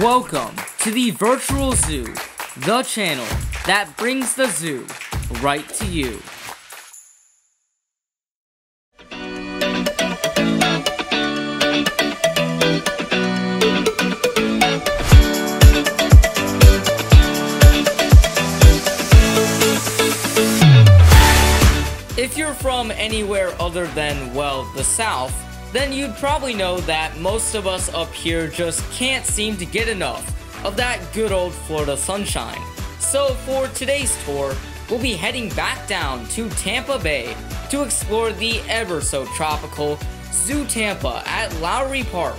Welcome to the Virtual Zoo, the channel that brings the zoo right to you. If you're from anywhere other than, well, the South, then you'd probably know that most of us up here just can't seem to get enough of that good old Florida sunshine. So for today's tour, we'll be heading back down to Tampa Bay to explore the ever so tropical Zoo Tampa at Lowry Park.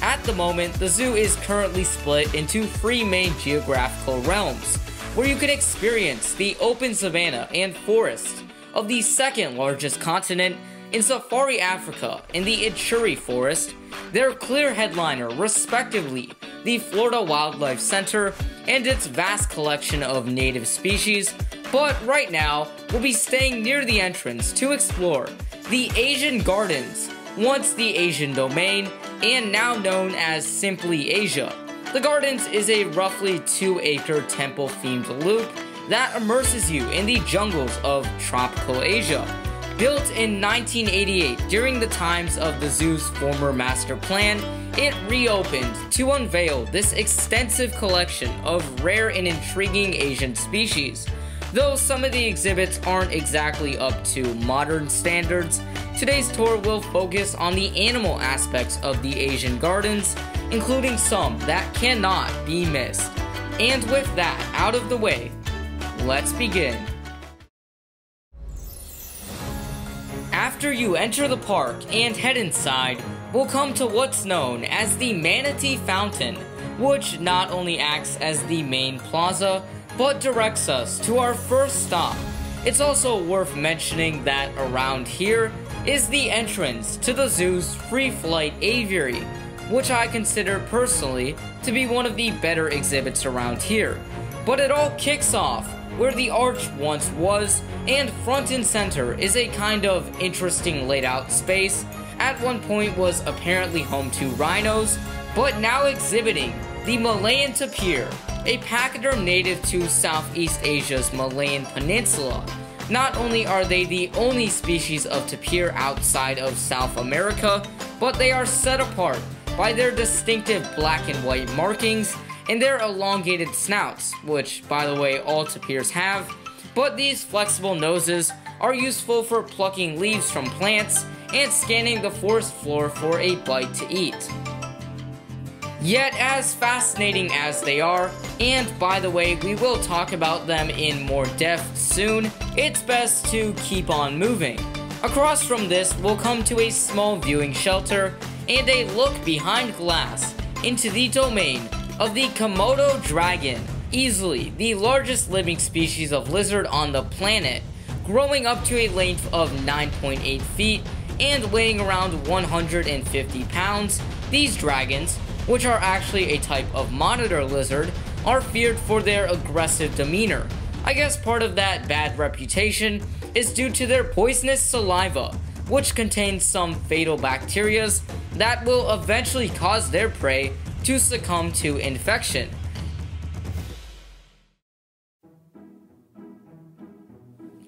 At the moment, the zoo is currently split into three main geographical realms, where you can experience the open savanna and forest of the second largest continent in Safari Africa in the Ituri Forest, their clear headliner, respectively, the Florida Wildlife Center and its vast collection of native species. But right now, we'll be staying near the entrance to explore the Asian Gardens, once the Asian Domain, and now known as simply Asia. The Gardens is a roughly 2 acre temple themed loop that immerses you in the jungles of tropical Asia. Built in 1988 during the times of the zoo's former master plan, it reopened to unveil this extensive collection of rare and intriguing Asian species. Though some of the exhibits aren't exactly up to modern standards, today's tour will focus on the animal aspects of the Asian gardens, including some that cannot be missed. And with that out of the way, let's begin. After you enter the park and head inside, we'll come to what's known as the Manatee Fountain, which not only acts as the main plaza, but directs us to our first stop. It's also worth mentioning that around here is the entrance to the zoo's free flight aviary, which I consider personally to be one of the better exhibits around here. But it all kicks off where the arch once was, and front and center is a kind of interesting laid out space. At one point was apparently home to rhinos, but now exhibiting the Malayan tapir, a pachyderm native to Southeast Asia's Malayan Peninsula. Not only are they the only species of tapir outside of South America, but they are set apart by their distinctive black and white markings and their elongated snouts, which, by the way, all tapirs have. But these flexible noses are useful for plucking leaves from plants and scanning the forest floor for a bite to eat. Yet, as fascinating as they are, and by the way, we will talk about them in more depth soon, it's best to keep on moving. Across from this, we'll come to a small viewing shelter and a look behind glass into the domain of the Komodo dragon, easily the largest living species of lizard on the planet, growing up to a length of 9.8 feet and weighing around 150 pounds. These dragons, which are actually a type of monitor lizard, are feared for their aggressive demeanor. I guess part of that bad reputation is due to their poisonous saliva, which contains some fatal bacteria that will eventually cause their prey to succumb to infection.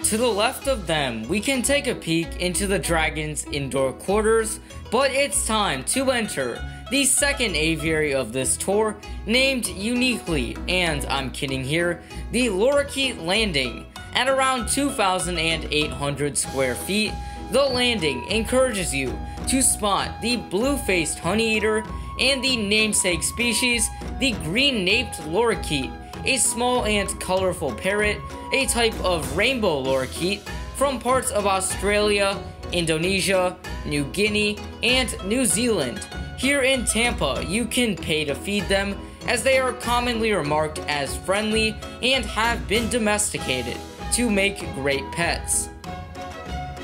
To the left of them, we can take a peek into the dragon's indoor quarters, but it's time to enter the second aviary of this tour, named uniquely, and I'm kidding here, the Lorikeet Landing. At around 2,800 square feet, the landing encourages you to spot the blue-faced honeyeater and the namesake species, the green-naped lorikeet, a small and colorful parrot, a type of rainbow lorikeet from parts of Australia, Indonesia, New Guinea, and New Zealand. Here in Tampa, you can pay to feed them as they are commonly remarked as friendly and have been domesticated to make great pets.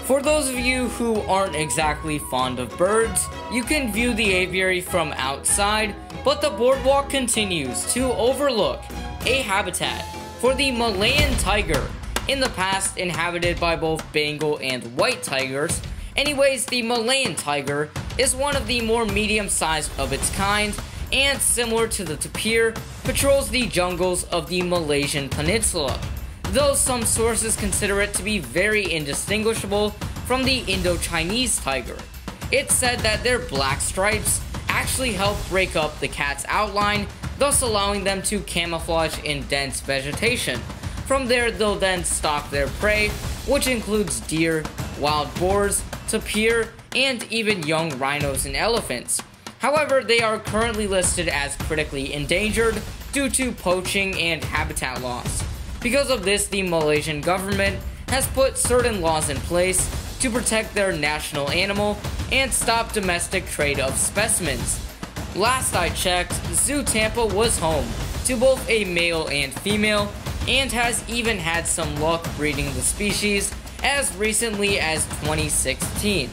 For those of you who aren't exactly fond of birds, you can view the aviary from outside, but the boardwalk continues to overlook a habitat for the Malayan tiger, in the past inhabited by both Bengal and white tigers. Anyways, the Malayan tiger is one of the more medium sized of its kind and similar to the tapir, patrols the jungles of the Malaysian peninsula, though some sources consider it to be very indistinguishable from the Indo-Chinese tiger. It's said that their black stripes actually help break up the cat's outline, thus allowing them to camouflage in dense vegetation. From there, they'll then stalk their prey, which includes deer, wild boars, tapir, and even young rhinos and elephants. However, they are currently listed as critically endangered due to poaching and habitat loss. Because of this, the Malaysian government has put certain laws in place to protect their national animal and stop domestic trade of specimens. Last I checked, Zoo Tampa was home to both a male and female, and has even had some luck breeding the species as recently as 2016.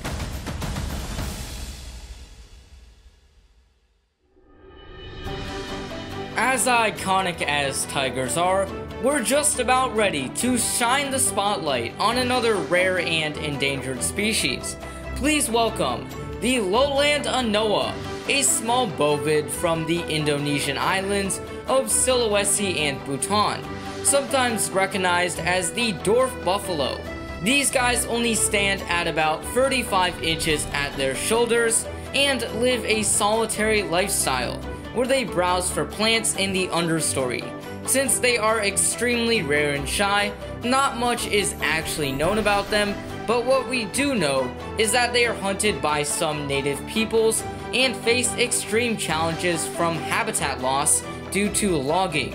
As iconic as tigers are, we're just about ready to shine the spotlight on another rare and endangered species. Please welcome the lowland anoa, a small bovid from the Indonesian islands of Sulawesi and Buton, sometimes recognized as the dwarf buffalo. These guys only stand at about 35 inches at their shoulders and live a solitary lifestyle where they browse for plants in the understory. Since they are extremely rare and shy, not much is actually known about them, but what we do know is that they are hunted by some native peoples and face extreme challenges from habitat loss due to logging.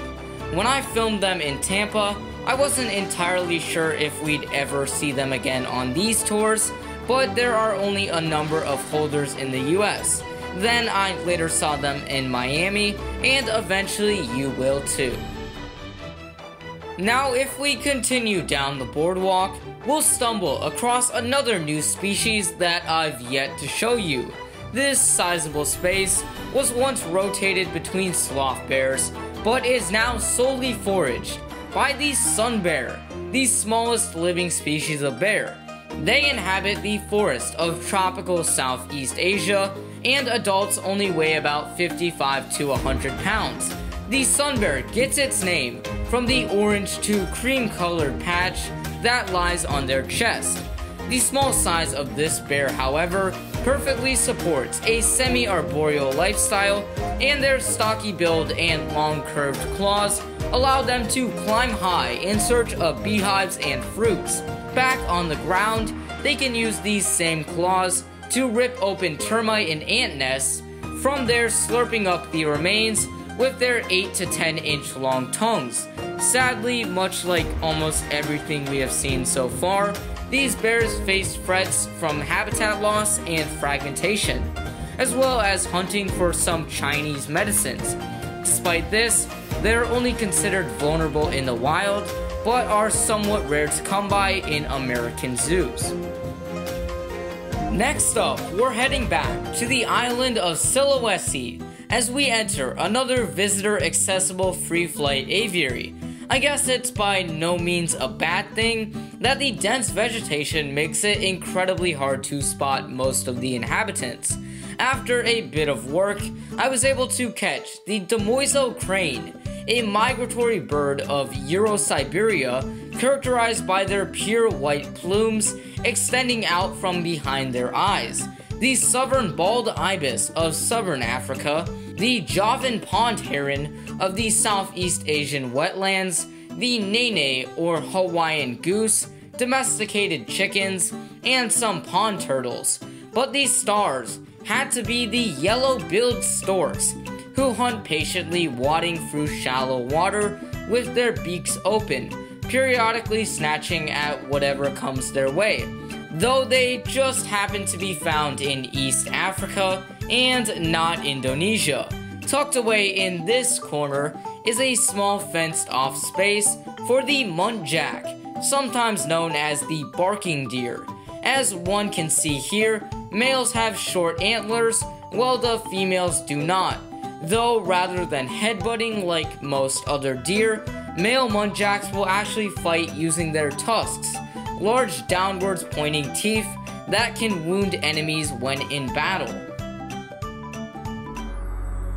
When I filmed them in Tampa, I wasn't entirely sure if we'd ever see them again on these tours, but there are only a number of holders in the US. Then I later saw them in Miami, and eventually you will too. Now, if we continue down the boardwalk, we'll stumble across another new species that I've yet to show you. This sizable space was once rotated between sloth bears, but is now solely foraged by the sun bear, the smallest living species of bear. They inhabit the forest of tropical Southeast Asia, and adults only weigh about 55 to 100 pounds. The sun bear gets its name from the orange to cream colored patch that lies on their chest. The small size of this bear, however, perfectly supports a semi arboreal lifestyle, and their stocky build and long curved claws allow them to climb high in search of beehives and fruits. Back on the ground, they can use these same claws to rip open termite and ant nests, from there slurping up the remains with their 8 to 10 inch long tongues. Sadly, much like almost everything we have seen so far, these bears face threats from habitat loss and fragmentation, as well as hunting for some Chinese medicines. Despite this, they are only considered vulnerable in the wild, but are somewhat rare to come by in American zoos. Next up, we're heading back to the island of Sulawesi as we enter another visitor accessible free flight aviary. I guess it's by no means a bad thing that the dense vegetation makes it incredibly hard to spot most of the inhabitants. After a bit of work, I was able to catch the Demoiselle crane, a migratory bird of Euro-Siberia characterized by their pure white plumes extending out from behind their eyes, the southern bald ibis of southern Africa, the Javan pond heron of the Southeast Asian wetlands, the nene or Hawaiian goose, domesticated chickens, and some pond turtles. But these stars had to be the yellow-billed storks, who hunt patiently wading through shallow water with their beaks open, periodically snatching at whatever comes their way, though they just happen to be found in East Africa and not Indonesia. Tucked away in this corner is a small fenced off space for the muntjac, sometimes known as the barking deer. As one can see here, males have short antlers, while the females do not. Though rather than headbutting like most other deer, male muntjacs will actually fight using their tusks, large downwards pointing teeth that can wound enemies when in battle.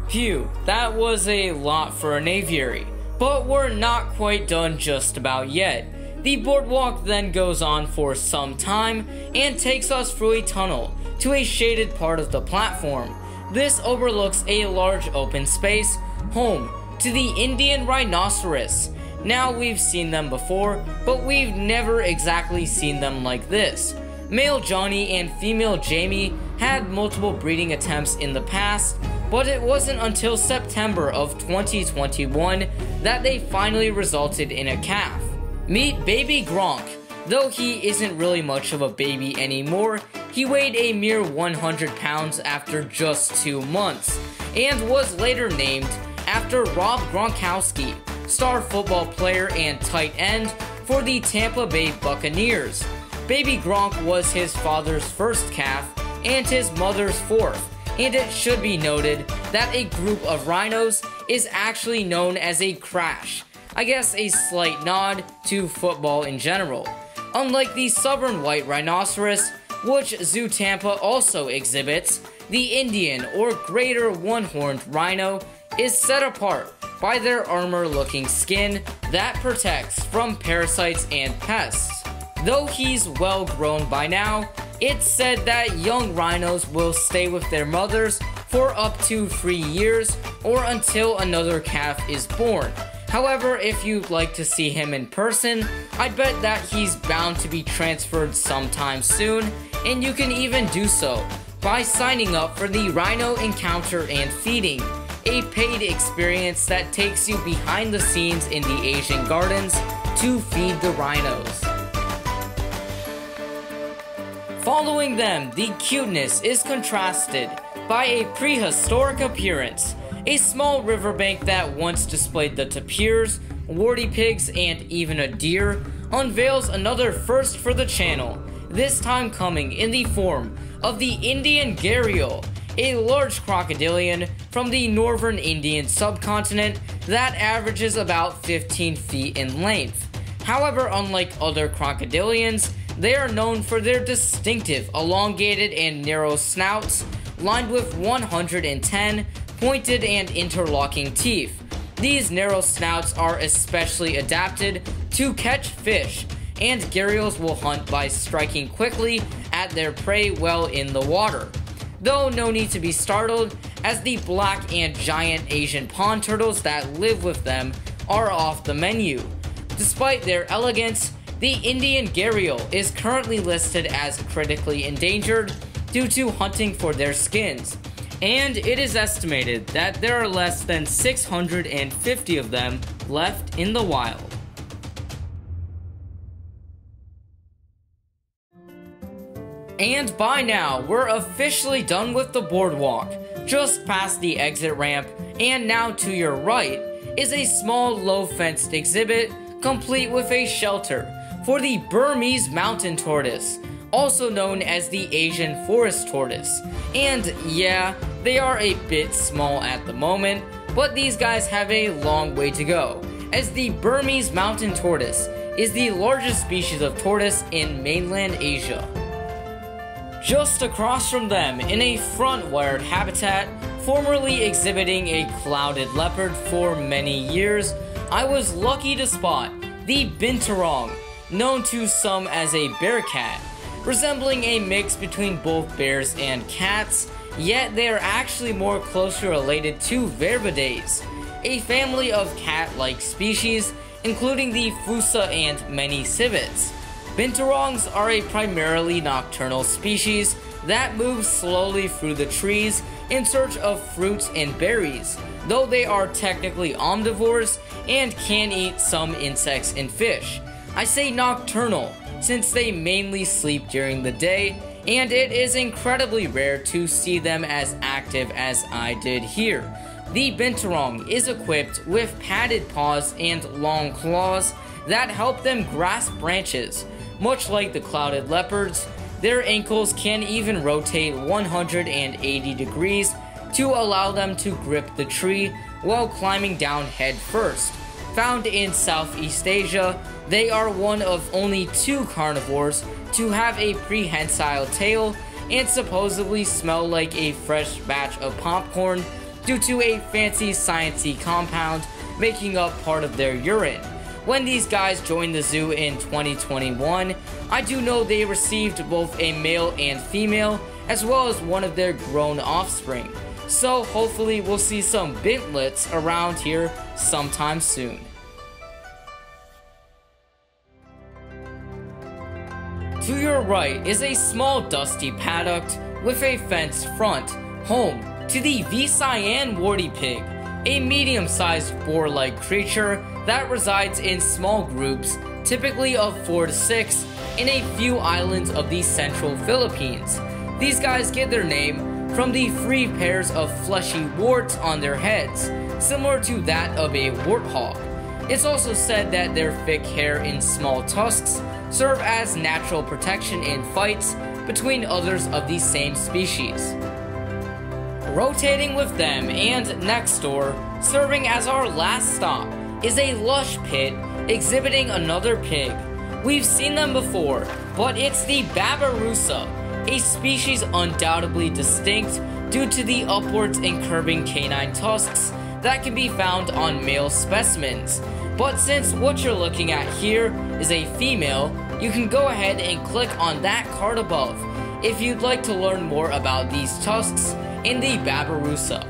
Phew, that was a lot for an aviary. But we're not quite done just about yet. The boardwalk then goes on for some time and takes us through a tunnel to a shaded part of the platform. This overlooks a large open space, home to the Indian rhinoceros. Now we've seen them before, but we've never exactly seen them like this. Male Johnny and female Jamie had multiple breeding attempts in the past, but it wasn't until September of 2021 that they finally resulted in a calf. Meet baby Gronk. Though he isn't really much of a baby anymore, he weighed a mere 100 pounds after just two months, and was later named after Rob Gronkowski, star football player and tight end for the Tampa Bay Buccaneers. Baby Gronk was his father's first calf and his mother's fourth, and it should be noted that a group of rhinos is actually known as a crash, I guess a slight nod to football in general. Unlike the southern white rhinoceros, which Zoo Tampa also exhibits, the Indian or greater one horned rhino is set apart by their armor looking skin that protects from parasites and pests. Though he's well grown by now, it's said that young rhinos will stay with their mothers for up to 3 years or until another calf is born. However, if you'd like to see him in person, I bet that he's bound to be transferred sometime soon, and you can even do so by signing up for the Rhino Encounter and Feeding, a paid experience that takes you behind the scenes in the Asian gardens to feed the rhinos. Following them, the cuteness is contrasted by a prehistoric appearance a small riverbank that once displayed the tapirs, warty pigs, and even a deer, unveils another first for the channel, this time coming in the form of the Indian gharial, a large crocodilian from the northern Indian subcontinent that averages about 15 feet in length. However, unlike other crocodilians, they are known for their distinctive elongated and narrow snouts, lined with 110 pointed and interlocking teeth. These narrow snouts are especially adapted to catch fish, and gharials will hunt by striking quickly at their prey well in the water. Though no need to be startled, as the black and giant Asian pond turtles that live with them are off the menu. Despite their elegance, the Indian gharial is currently listed as critically endangered due to hunting for their skins and it is estimated that there are less than 650 of them left in the wild. And by now, we're officially done with the boardwalk. Just past the exit ramp, and now to your right, is a small low fenced exhibit complete with a shelter for the Burmese mountain tortoise, also known as the Asian forest tortoise. And yeah, they are a bit small at the moment, but these guys have a long way to go, as the Burmese mountain tortoise is the largest species of tortoise in mainland Asia. Just across from them, in a front wired habitat, formerly exhibiting a clouded leopard for many years, I was lucky to spot the binturong, known to some as a bear cat, resembling a mix between both bears and cats, yet they are actually more closely related to Viverridae, a family of cat-like species, including the fossa and many civets. Binturongs are a primarily nocturnal species that move slowly through the trees in search of fruits and berries, though they are technically omnivores and can eat some insects and fish. I say nocturnal, since they mainly sleep during the day and it is incredibly rare to see them as active as I did here. The binturong is equipped with padded paws and long claws that help them grasp branches. Much like the clouded leopards, their ankles can even rotate 180 degrees to allow them to grip the tree while climbing down head first. Found in Southeast Asia, they are one of only two carnivores to have a prehensile tail and supposedly smell like a fresh batch of popcorn due to a fancy sciencey compound making up part of their urine. When these guys joined the zoo in 2021, I do know they received both a male and female, as well as one of their grown offspring. So hopefully we'll see some bintlets around here sometime soon. To your right is a small dusty paddock with a fenced front, home to the Visayan warty pig, a medium-sized boar-like creature that resides in small groups, typically of 4 to 6, in a few islands of the central Philippines. These guys get their name from the three pairs of fleshy warts on their heads, similar to that of a warthog. It's also said that their thick hair and small tusks serve as natural protection in fights between others of the same species. Rotating with them and next door, serving as our last stop, is a lush pit exhibiting another pig. We've seen them before, but it's the Babirusa, a species undoubtedly distinct due to the upwards and curving canine tusks that can be found on male specimens. But since what you're looking at here is a female, you can go ahead and click on that card above if you'd like to learn more about these tusks in the Babirusa.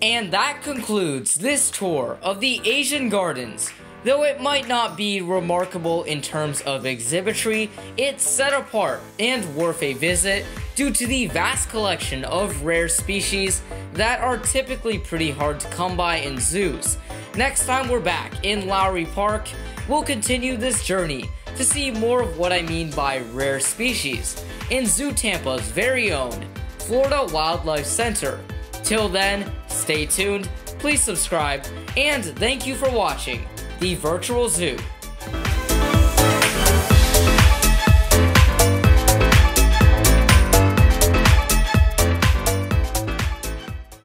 And that concludes this tour of the Asian Gardens. Though it might not be remarkable in terms of exhibitry, it's set apart and worth a visit due to the vast collection of rare species that are typically pretty hard to come by in zoos. Next time we're back in Lowry Park, we'll continue this journey to see more of what I mean by rare species in Zoo Tampa's very own Florida Wildlife Center. Till then, stay tuned, please subscribe, and thank you for watching the Virtual Zoo.